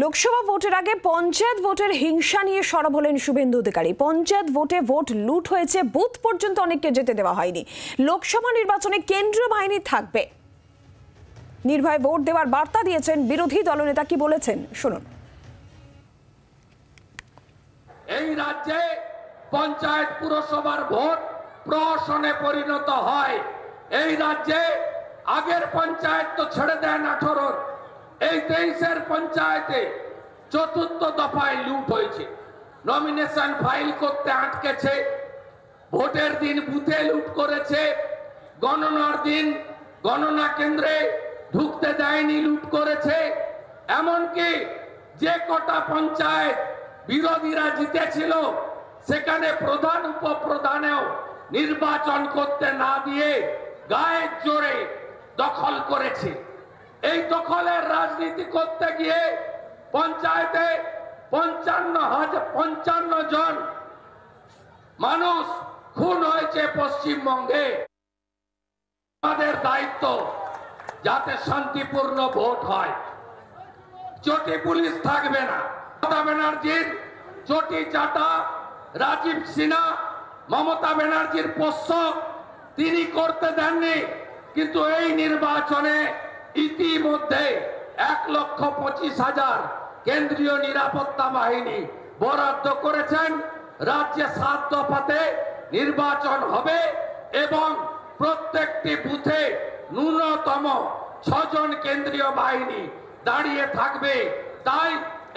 লোকসভা ভোটের আগে পঞ্চায়েত ভোটের হিংসা নিয়ে সরব হলেন শুভেন্দু অধিকারী। পঞ্চায়েত ভোটে ভোট লুট হয়েছে, বুথ পর্যন্ত অনেককে যেতে দেওয়া হয়নি। লোকসভা নির্বাচনে কেন্দ্রীয় বাহিনী থাকবে। নির্ভয় ভোট দেওয়ার বার্তা দিয়েছেন বিরোধী দলনেতা। কি বলেছেন? শুনুন। এই রাজ্যে পঞ্চায়েত পুরসভার ভোট প্রহসনে পরিণত হয়। এই রাজ্যে আগের পঞ্চায়েত তো ছেড়ে দেন আঠারোর। এই তেইশের পঞ্চায়েতে চতুর্থ দফায় লুট হয়েছে। নমিনেশন ফাইল করতে আটকেছে, ভোটের দিন বুথে লুট করেছে, গণনার দিন গণনা কেন্দ্রে ঢুকতে দেয়নি, লুট করেছে। এমনকি যে কটা পঞ্চায়েত বিরোধীরা জিতেছিল, সেখানে প্রধান উপপ্রধানেও নির্বাচন করতে না দিয়ে গায়ের জোরে দখল করেছে। এই দখলের রাজনীতি করতে গিয়ে পঞ্চায়েতে পঞ্চান্ন হাজার, পঞ্চান্ন জন মানুষ খুন হয়েছে পশ্চিমবঙ্গে। আমাদের দায়িত্ব যাতে শান্তিপূর্ণ ভোট হয়। চটি পুলিশ থাকবে না। মমতা ব্যানার্জির চটি চাটা, রাজীব সিনহা, মমতা ব্যানার্জির পোষ্য তিনি করতে দেননি। কিন্তু এই নির্বাচনে ইতিমধ্যে এক লক্ষ পঁচিশ হাজার কেন্দ্রীয় নিরাপত্তা বাহিনী বরাদ্দ করেছেন। রাজ্যে সাত দফাতে নির্বাচন হবে এবং প্রত্যেকটি বুথে ন্যূনতম ছজন কেন্দ্রীয় বাহিনী দাঁড়িয়ে থাকবে। তাই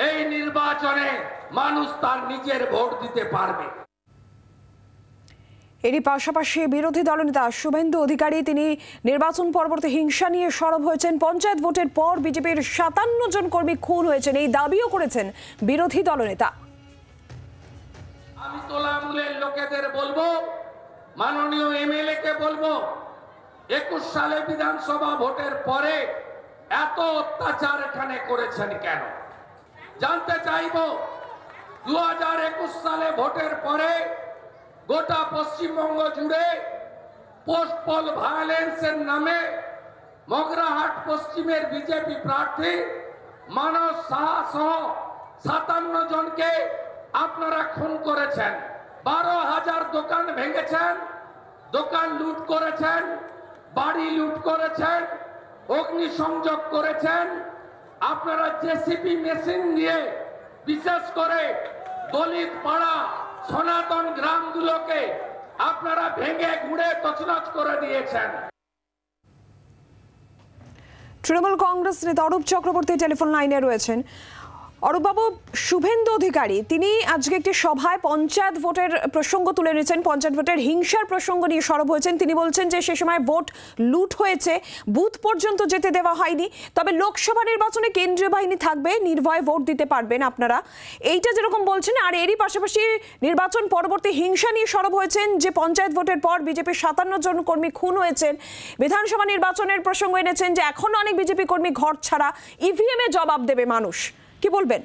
এই নির্বাচনে মানুষ তার নিজের ভোট দিতে পারবে। এরই পাশাপাশি বিরোধী দলনেতা শুভেন্দু অধিকারী তিনি নির্বাচন পরবর্তী হিংসা নিয়ে সরব হয়েছেন। পঞ্চায়েত ভোটের পর বিজেপির সাতান্ন জন কর্মী খুন হয়েছেন, এই দাবিও করেছেন বিরোধী দলনেতা। আমি তোলামূলের লোকেদের বলব, মাননীয় এমএলএ কে বলব, একুশ সালে বিধানসভা ভোটের পরে এত অত্যাচার এখানে করেছেন কেন? জানতে চাইব দু সালে ভোটের পরে গোটা পশ্চিমবঙ্গ জুড়ে পোস্টপল ভায়োলেন্সের নামে মগরাহাট পশ্চিমের বিজেপি প্রার্থী মানস সাহা সহ সাতান্ন জনকে আপনারা খুন করেছেন। বারো হাজার দোকান ভেঙেছেন, দোকান লুট করেছেন, বাড়ি লুট করেছেন অগ্নিসংযোগ করেছেন। আপনারা জেসিপি মেশিন দিয়ে বিশেষ করে দলিত পাড়া সনাতন গ্রামগুলোকে আপনারা ভেঙে ঘুরে তছনছ করে দিয়েছেন। তৃণমূল কংগ্রেস নেতা অরূপ চক্রবর্তী টেলিফোন লাইনে রয়েছেন। অরূপবাবু, শুভেন্দু অধিকারী, তিনি আজকে একটি সভায় পঞ্চায়েত ভোটের প্রসঙ্গ তুলে নিয়েছেন পঞ্চায়েত ভোটের হিংসার প্রসঙ্গ নিয়ে সরব হয়েছেন। তিনি বলছেন যে, সে সময় ভোট লুট হয়েছে, বুথ পর্যন্ত যেতে দেওয়া হয়নি। তবে লোকসভা নির্বাচনে কেন্দ্রীয় বাহিনী থাকবে, নির্ভয়ে ভোট দিতে পারবেন আপনারা। এইটা যেরকম বলছেন, আর এরই পাশাপাশি নির্বাচন পরবর্তী হিংসা নিয়ে সরব হয়েছেন, যে পঞ্চায়েত ভোটের পর বিজেপির সাতান্ন জন কর্মী খুন হয়েছেন। বিধানসভা নির্বাচনের প্রসঙ্গ এনেছেন যে, এখনও অনেক বিজেপি কর্মী ঘর ছাড়া, ইভিএম জবাব দেবে মানুষ। কি বলবেন?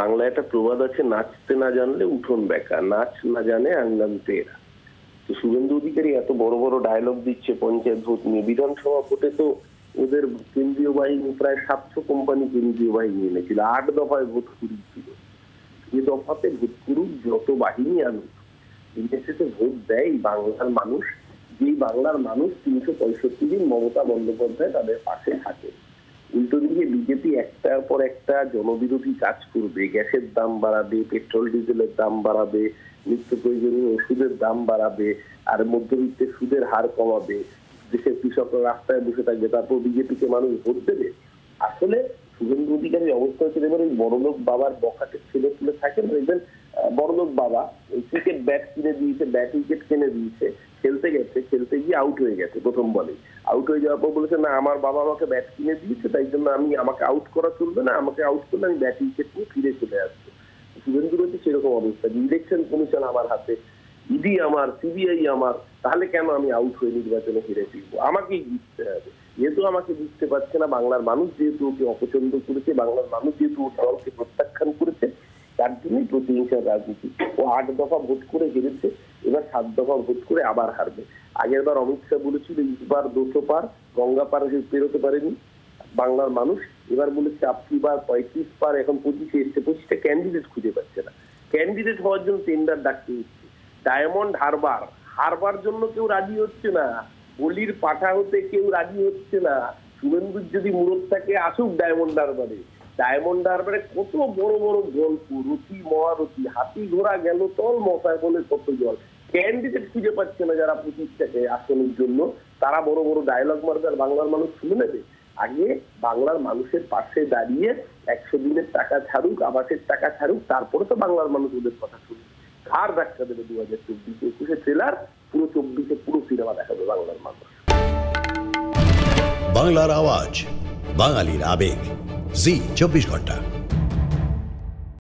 বাংলায় একটা প্রবাদ আছে, নাচতে না জানলে উঠোন বেকা, নাচ না জানে আঙ্গাম তেরা তো শুভেন্দু অধিকারী এত বড় বড় ডায়লগ দিচ্ছে, পঞ্চায়েত ভোট নিয়ে। বিধানসভা ভোটে তো ওদের কেন্দ্রীয় বাহিনী প্রায় সাতশো কোম্পানি কেন্দ্রীয় বাহিনী এনেছিল, আট দফায় ভোট করিয়েছিল এ দফাতে ভোট করুক, যত বাহিনী আনুক বিদেশে ভোট দেয় বাংলার মানুষ। যেই বাংলার মানুষ তিনশো পঁয়ষট্টি দিন মমতা বন্দ্যোপাধ্যায় তাদের পাশে থাকে। উল্টো দিকে বিজেপি একটার পর একটা জনবিরোধী কাজ করবে, গ্যাসের দাম বাড়াবে, পেট্রোল, ডিজেলের দাম বাড়াবে, নিত্য প্রয়োজনীয় ওষুধের দাম বাড়াবে, আর মধ্যবিত্তের সুদের হার কমাবে। দেশের কৃষকরা রাস্তায় বসে থাকবে, তারপর বিজেপিকে মানুষ ভোট দেবে। আসলে শুভেন্দু অধিকারীর অবস্থা হচ্ছে দেখবেন ওই বড়লোক বাবার বখাটের ছেলে তুলে থাকেন দেখবেন বড়লোক বাবা ক্রিকেট ব্যাট কিনে দিয়েছে ব্যাট উইকেট কিনে দিয়েছে। খেলতে গেছে, খেলতে গিয়ে আউট হয়ে গেছে প্রথম বলে। আউট হয়ে যাওয়ার পর বলেছে, না, আমার বাবা আমাকে ব্যাট কিনে দিয়েছে, তাই জন্য আমি আমাকে আউট করা চলবে না, আমাকে আউট করলে আমি ব্যাট উইকেট নিয়ে ফিরে চলে আসব। শুভেন্দুর হচ্ছে সেরকম অবস্থা। ইলেকশন কমিশন আমার হাতে ইডি আমার সিবিআই আমার, তাহলে কেন আমি আউট হয়ে নির্বাচনে ফিরে ফিরবো? আমাকেই জিততে হবে। যেহেতু আমাকে বুঝতে পারছে না, বাংলার মানুষ যেহেতু ওকে অপছন্দ করেছে, বাংলার মানুষ যেহেতু ওর দলকে প্রত্যাখ্যান করেছে তার জন্যই প্রতিহিংসার রাজনীতি। ও আট দফা ভোট করে হেরেছে এবার সাত দফা ভোট করে আবার হারবে। আগের বার অমিত শাহ বলেছিল ইসবার দুশো পার, গঙ্গা পার পেরোতে পারেনি বাংলার মানুষ। এবার বলেছে, আপনি বার পঁয়ত্রিশ পার, এখন পঁচিশে এসছে। পঁচিশটা ক্যান্ডিডেট খুঁজে পাচ্ছে না। ক্যান্ডিডেট হওয়ার জন্য টেন্ডার ডাকতে হচ্ছে। ডায়মন্ড হারবার হারবার জন্য কেউ রাজি হচ্ছে না। বলির পাঠা হতে কেউ রাজি হচ্ছে না। শুভেন্দুর যদি মুরত থাকে আসুক ডায়মন্ড হারবারে ডায়মন্ড হারবারে কত বড় বড় গল্প রতি মহারতি হাতি ঘোড়া গেল তল মশায় বলে কত জল। ক্যান্ডিডেট খুঁজে পাচ্ছে না যারা প্রতিষ্ঠাকে আসনের জন্য। তারা বড় বড় ডায়লগ মারবে আর বাংলার মানুষ শুনে নেবে। আগে বাংলার মানুষের পাশে দাঁড়িয়ে একশো দিনের টাকা ছাড়ুক, আবাসের টাকা ছাড়ুক, তারপরে তো বাংলার মানুষ ওদের কথা শুনবে। ঘাড় ধাক্কা দেবে দু হাজার চব্বিশে। একুশে ট্রেলার পুরো চব্বিশে পুরো সিনেমা দেখাবে বাংলার মানুষ। বাংলার আওয়াজ, বাঙালির আবেগ। जी चौबीस घंटा।